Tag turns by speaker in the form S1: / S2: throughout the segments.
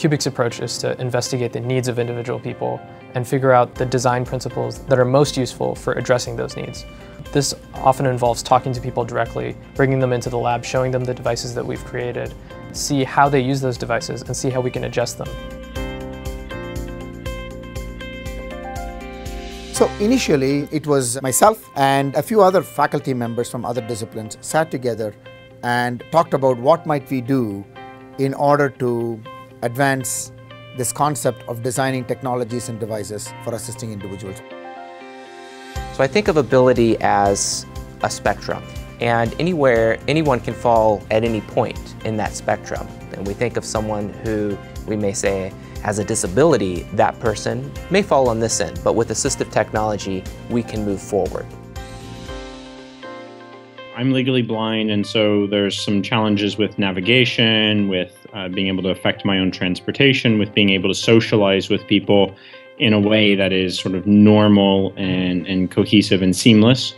S1: CUbiC's approach is to investigate the needs of individual people and figure out the design principles that are most useful for addressing those needs. This often involves talking to people directly, bringing them into the lab, showing them the devices that we've created, see how they use those devices, and see how we can adjust them.
S2: So initially, it was myself and a few other faculty members from other disciplines sat together and talked about what might we do in order to advance this concept of designing technologies and devices for assisting individuals.
S3: So I think of ability as a spectrum and anywhere anyone can fall at any point in that spectrum. And we think of someone who we may say has a disability, that person may fall on this end, but with assistive technology, we can move forward.
S4: I'm legally blind, and so there's some challenges with navigation, with uh, being able to affect my own transportation, with being able to socialize with people in a way that is sort of normal and, and cohesive and seamless.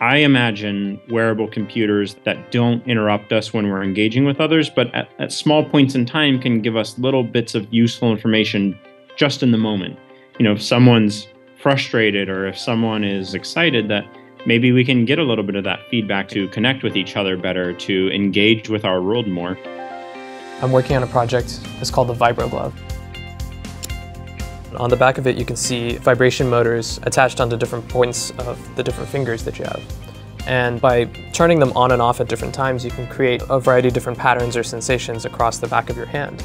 S4: I imagine wearable computers that don't interrupt us when we're engaging with others, but at, at small points in time can give us little bits of useful information just in the moment. You know, if someone's frustrated or if someone is excited, that maybe we can get a little bit of that feedback to connect with each other better, to engage with our world more.
S1: I'm working on a project, it's called the Vibro Glove. On the back of it you can see vibration motors attached onto different points of the different fingers that you have. And by turning them on and off at different times you can create a variety of different patterns or sensations across the back of your hand.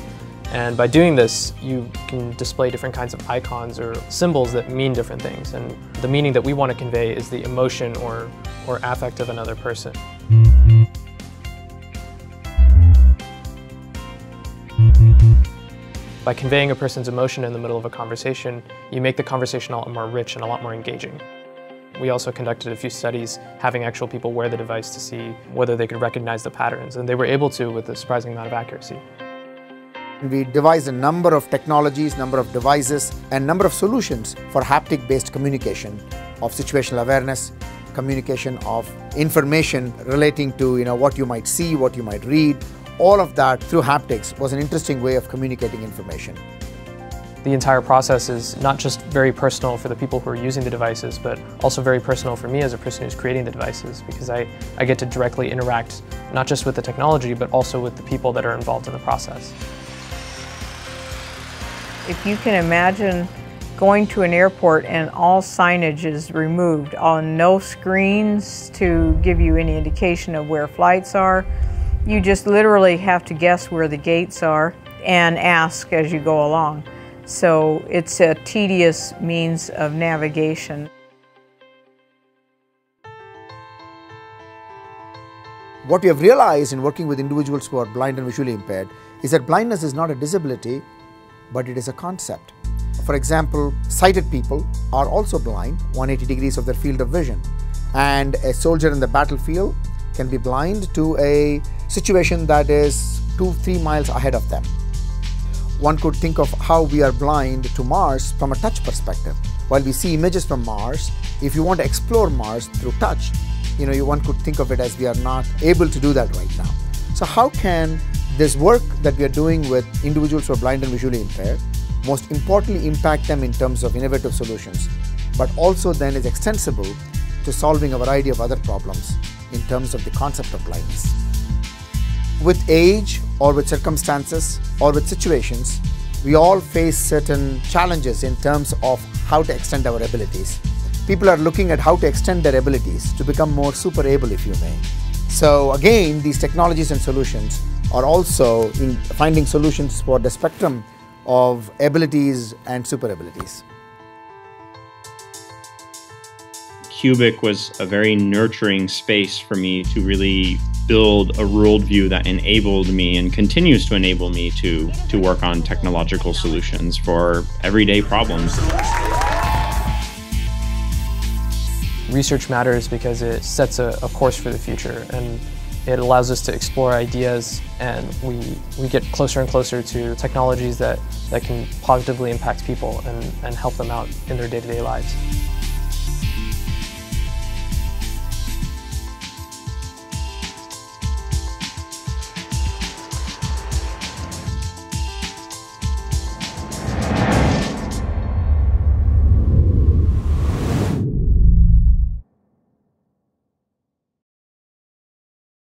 S1: And by doing this, you can display different kinds of icons or symbols that mean different things. And the meaning that we want to convey is the emotion or, or affect of another person. By conveying a person's emotion in the middle of a conversation, you make the conversation a lot more rich and a lot more engaging. We also conducted a few studies having actual people wear the device to see whether they could recognize the patterns, and they were able to with a surprising amount of accuracy.
S2: We devised a number of technologies, number of devices, and number of solutions for haptic-based communication of situational awareness, communication of information relating to you know what you might see, what you might read. All of that through haptics was an interesting way of communicating information.
S1: The entire process is not just very personal for the people who are using the devices, but also very personal for me as a person who's creating the devices because I, I get to directly interact not just with the technology, but also with the people that are involved in the process.
S5: If you can imagine going to an airport and all signage is removed, on no screens to give you any indication of where flights are, you just literally have to guess where the gates are and ask as you go along. So it's a tedious means of navigation.
S2: What we have realized in working with individuals who are blind and visually impaired is that blindness is not a disability, but it is a concept. For example, sighted people are also blind 180 degrees of their field of vision. And a soldier in the battlefield can be blind to a situation that is two, three miles ahead of them. One could think of how we are blind to Mars from a touch perspective. While we see images from Mars, if you want to explore Mars through touch, you know, you one could think of it as we are not able to do that right now. So how can this work that we are doing with individuals who are blind and visually impaired, most importantly impact them in terms of innovative solutions, but also then is extensible to solving a variety of other problems in terms of the concept of blindness. With age or with circumstances or with situations, we all face certain challenges in terms of how to extend our abilities. People are looking at how to extend their abilities to become more super able, if you may. So again, these technologies and solutions are also in finding solutions for the spectrum of abilities and super abilities.
S4: CUbiC was a very nurturing space for me to really build a worldview that enabled me and continues to enable me to, to work on technological solutions for everyday problems.
S1: Research matters because it sets a, a, course for the future and it allows us to explore ideas and we, we get closer and closer to technologies that, that can positively impact people and, and help them out in their day-to-day -day lives.